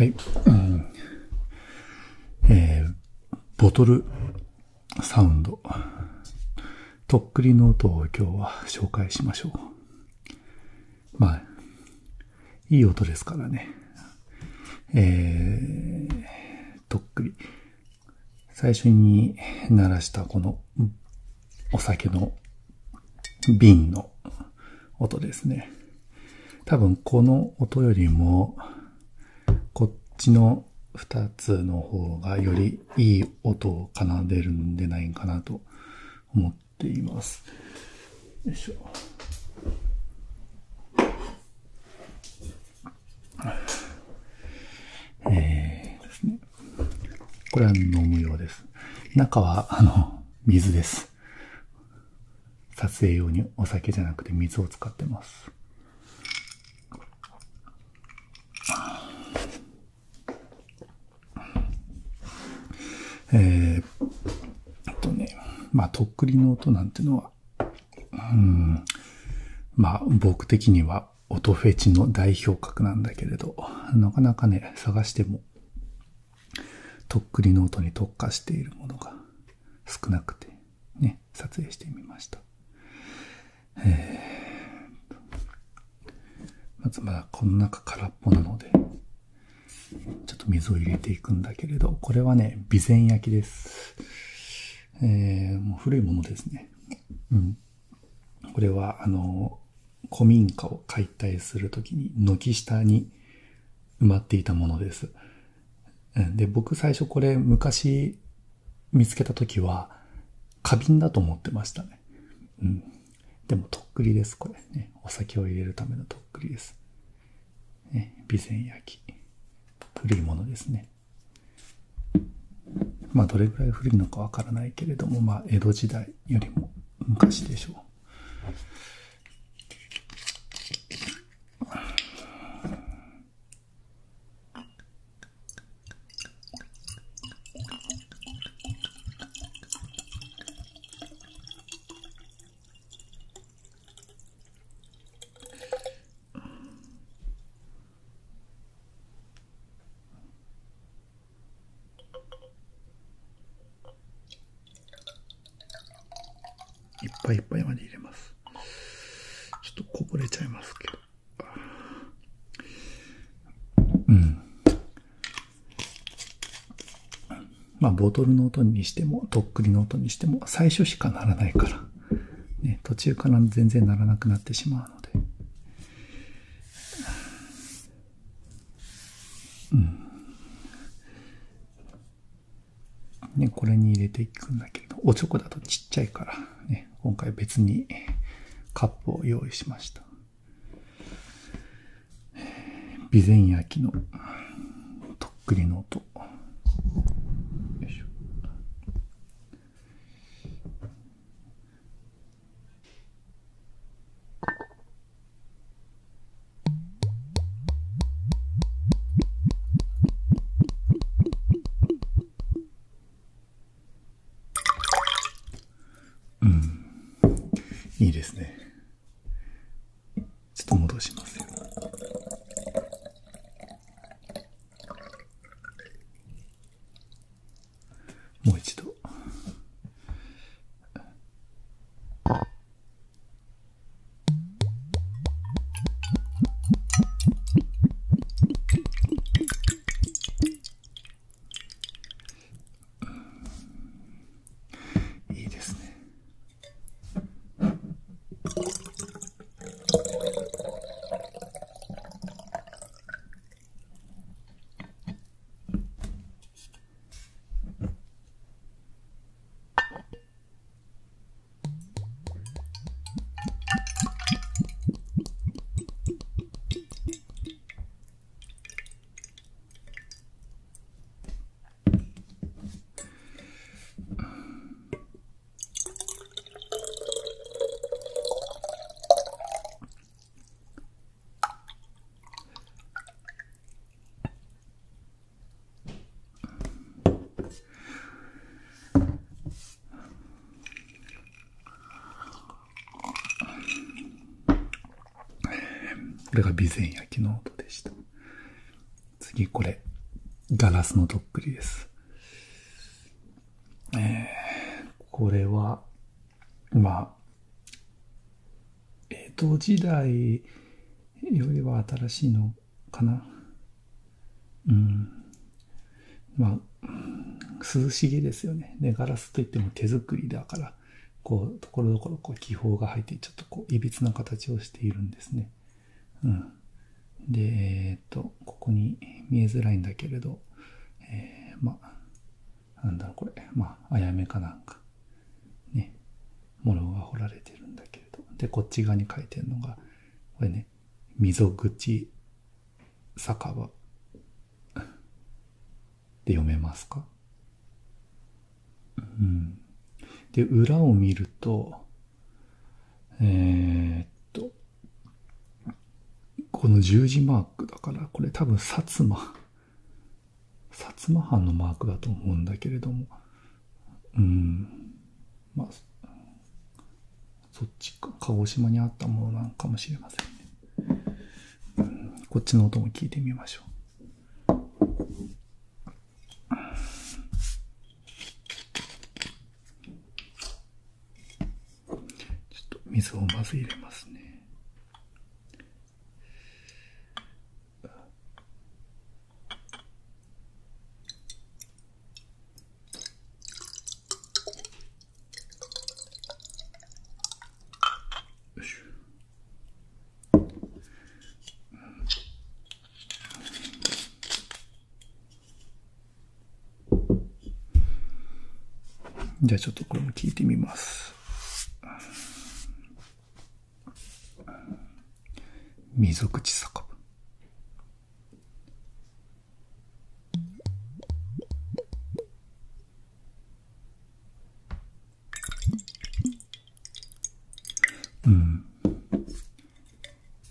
はい。えー、ボトルサウンド。とっくりの音を今日は紹介しましょう。まあ、いい音ですからね。えー、とっくり。最初に鳴らしたこのお酒の瓶の音ですね。多分この音よりもちの二つの方がよりいい音を奏でるんでないかなと思っています。よいしょ。えーですね。これは飲む用です。中は、あの、水です。撮影用にお酒じゃなくて水を使ってます。えー、とね、まあ、とっくりの音なんてのは、うん、まあ、僕的には音フェチの代表格なんだけれど、なかなかね、探しても、とっくりの音に特化しているものが少なくて、ね、撮影してみました。えー、まずまだこの中空っぽなので、ちょっと水を入れていくんだけれど、これはね、備前焼きです。えー、もう古いものですね。うん。これは、あの、古民家を解体するときに、軒下に埋まっていたものです。で、僕最初これ昔見つけたときは、花瓶だと思ってましたね。うん。でも、とっくりです、これね。お酒を入れるためのとっくりです。ね、備前焼き。古いものですね。まあどれぐらい古いのかわからないけれども、まあ江戸時代よりも昔でしょう。いっぱいまで入れます。ちょっとこぼれちゃいますけど。うん。まあ、ボトルの音にしても、とっくりの音にしても、最初しかならないから。ね、途中から全然ならなくなってしまうので。うん。ね、これに入れていくんだけど、おちょこだとちっちゃいから、ね、今回別にカップを用意しました。備前焼のとっくりの音。いいですね。ちょっと戻しますよ。もう一度。これが備前焼の音でした。次これ。ガラスのとっくりです。えー、これは、まあ、江戸時代よりは新しいのかな。うん。まあ、涼しげですよね。で、ガラスといっても手作りだから、こう、ところどころこう気泡が入って、ちょっとこう、いびつな形をしているんですね。うん。で、えー、っと、ここに見えづらいんだけれど、えー、まあ、なんだろう、これ。まあ、あやめかなんか。ね。模様が彫られてるんだけれど。で、こっち側に書いてるのが、これね、溝口酒場。で読めますか？うん。で、裏を見ると、えー、っ、この十字マークだから、これ多分薩摩、薩摩藩のマークだと思うんだけれども、うん、まあ、そっちか、鹿児島にあったものなのかもしれませんね。こっちの音も聞いてみましょう。ちょっと水をまず入れますね。じゃあちょっとこれも聞いてみます。溝口酒場。うん。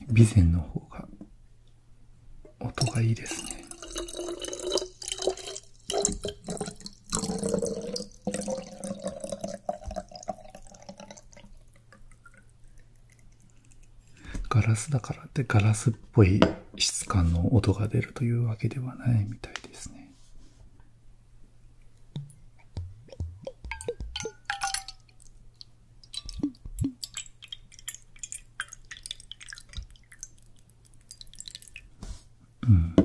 備前の方が音がいいですね。スだからってガラスっぽい質感の音が出るというわけではないみたいですね。うん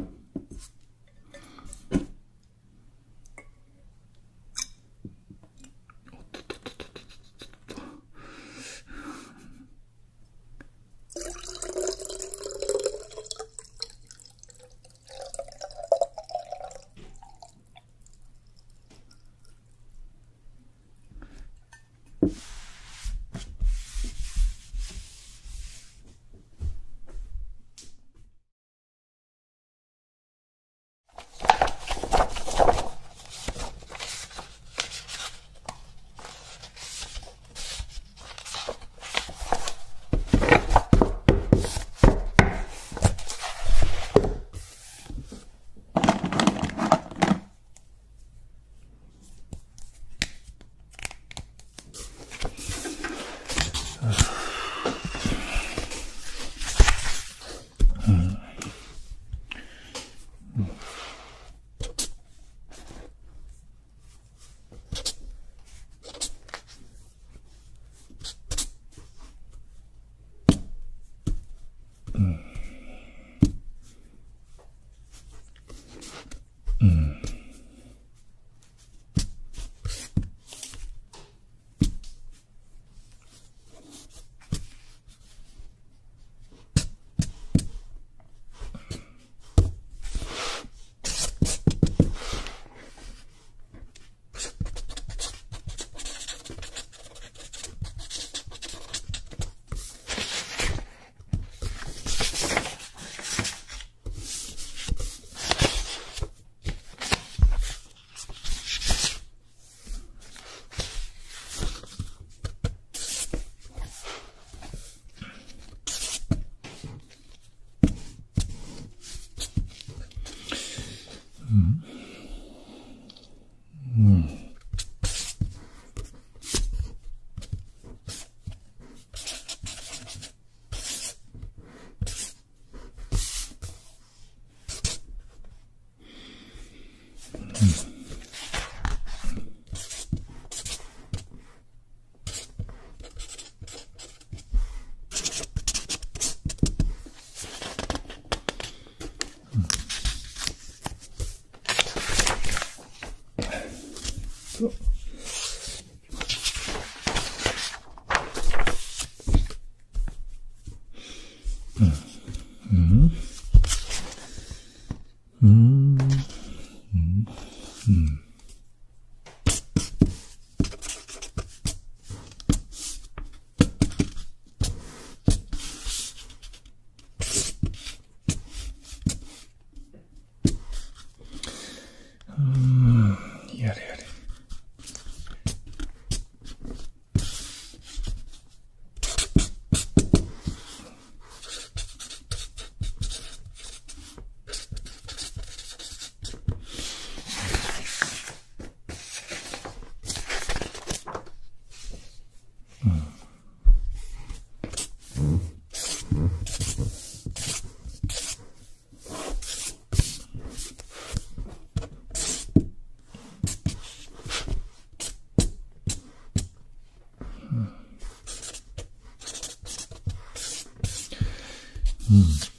い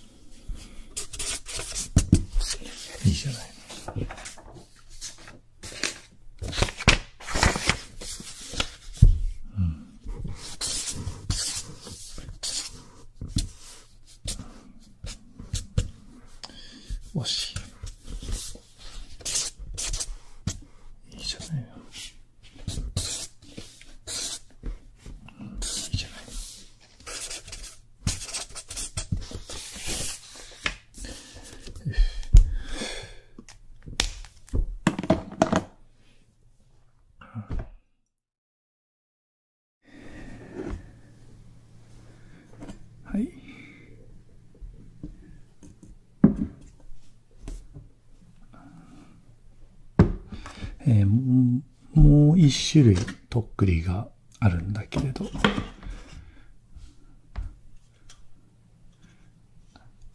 1種類とっくりがあるんだけれど、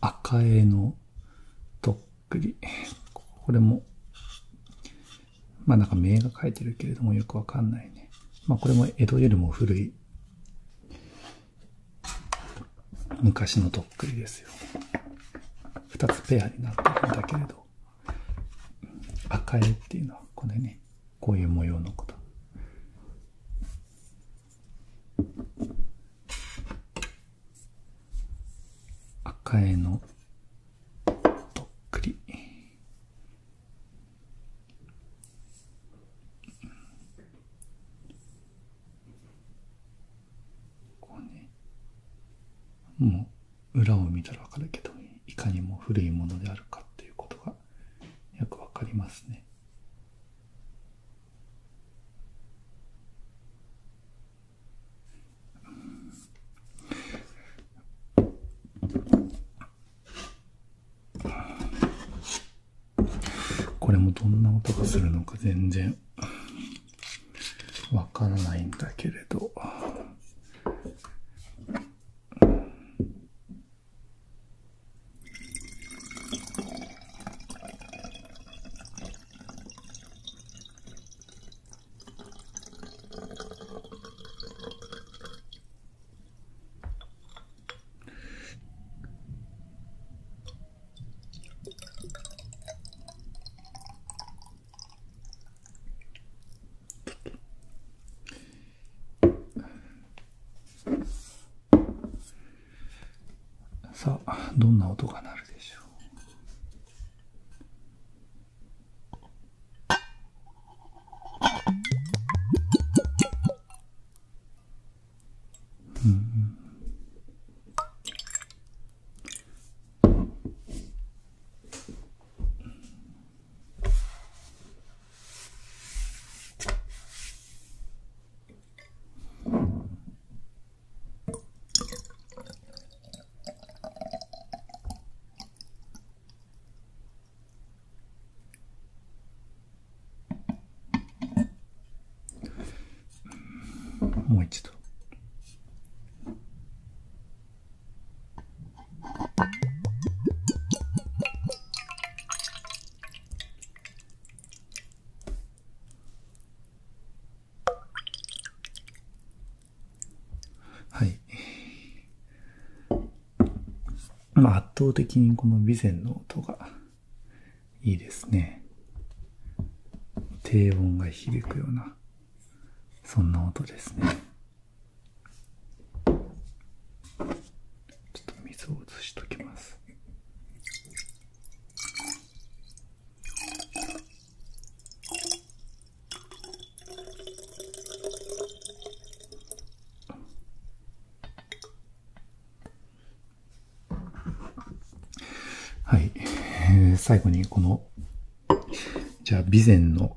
赤絵のとっくり。これも、まあなんか名が書いてるけれどもよくわかんないね。まあこれも江戸よりも古い昔のとっくりですよ。二つペアになってるんだけれど、赤絵っていうのはこれね、こういう模様のこと。へのとっくり。こうね、もう裏を見たらわかるけど、いかにも古いものであるかっていうことがよくわかりますね。これもどんな音がするのか全然わからないんだけれど。さあ、どんな音が鳴るまあ圧倒的にこの備前の音がいいですね。低音が響くような、そんな音ですね。ちょっと水を移しときます。はい。えー、最後にこの、じゃあ、備前の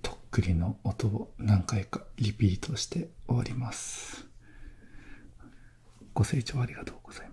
とっくりの音を何回かリピートして終わります。ご清聴ありがとうございます。